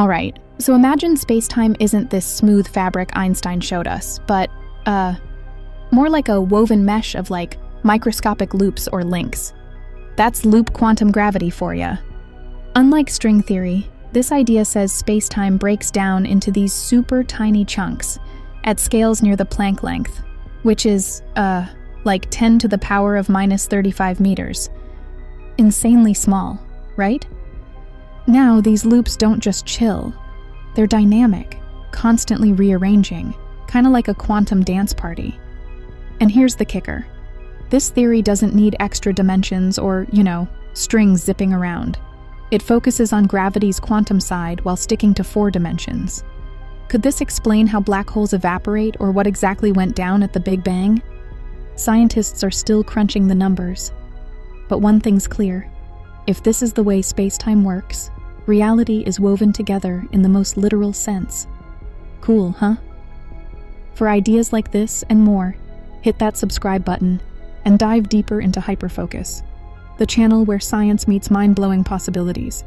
Alright, so imagine space-time isn't this smooth fabric Einstein showed us, but, uh, more like a woven mesh of like microscopic loops or links. That's loop quantum gravity for ya. Unlike string theory, this idea says space-time breaks down into these super tiny chunks at scales near the Planck length, which is, uh, like 10 to the power of minus 35 meters. Insanely small, right? Now, these loops don't just chill, they're dynamic, constantly rearranging, kind of like a quantum dance party. And here's the kicker this theory doesn't need extra dimensions or, you know, strings zipping around. It focuses on gravity's quantum side while sticking to four dimensions. Could this explain how black holes evaporate or what exactly went down at the Big Bang? Scientists are still crunching the numbers. But one thing's clear if this is the way space-time works, reality is woven together in the most literal sense. Cool, huh? For ideas like this and more, hit that subscribe button and dive deeper into Hyperfocus, the channel where science meets mind blowing possibilities.